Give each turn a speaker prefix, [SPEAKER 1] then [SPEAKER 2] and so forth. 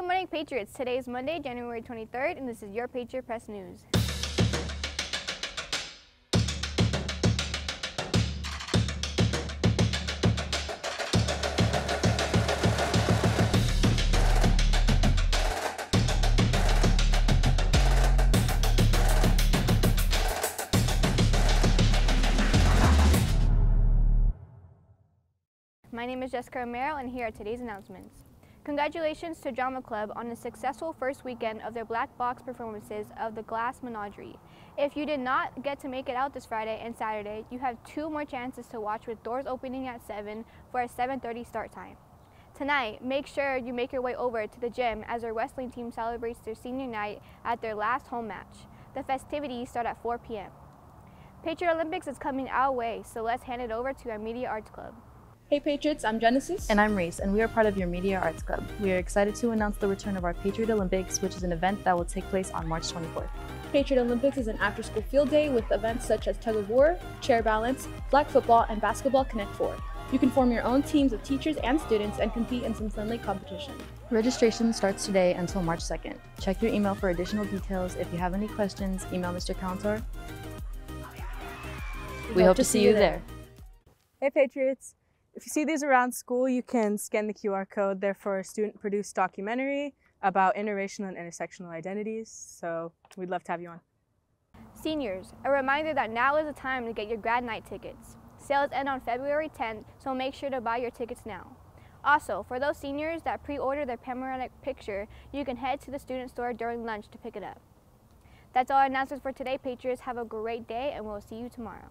[SPEAKER 1] Good morning, Patriots. Today is Monday, January 23rd, and this is your Patriot Press News. My name is Jessica Romero, and here are today's announcements. Congratulations to Drama Club on the successful first weekend of their black box performances of The Glass Menagerie. If you did not get to make it out this Friday and Saturday, you have two more chances to watch with doors opening at 7 for a 7.30 start time. Tonight, make sure you make your way over to the gym as our wrestling team celebrates their senior night at their last home match. The festivities start at 4 p.m. Patriot Olympics is coming our way, so let's hand it over to our Media Arts Club.
[SPEAKER 2] Hey Patriots, I'm Genesis.
[SPEAKER 3] And I'm Reese, and we are part of your Media Arts Club. We are excited to announce the return of our Patriot Olympics, which is an event that will take place on March 24th.
[SPEAKER 2] Patriot Olympics is an after school field day with events such as tug of war, chair balance, flag football, and basketball Connect 4. You can form your own teams of teachers and students and compete in some friendly competition.
[SPEAKER 3] Registration starts today until March 2nd. Check your email for additional details. If you have any questions, email Mr. Countor. We, we hope, hope, to see you there.
[SPEAKER 4] Hey Patriots! If you see these around school, you can scan the QR code. They're for a student-produced documentary about interracial and intersectional identities, so we'd love to have you on.
[SPEAKER 1] Seniors, a reminder that now is the time to get your grad night tickets. Sales end on February 10th, so make sure to buy your tickets now. Also, for those seniors that pre-order their panoramic picture, you can head to the student store during lunch to pick it up. That's all our announcements for today, Patriots. Have a great day, and we'll see you tomorrow.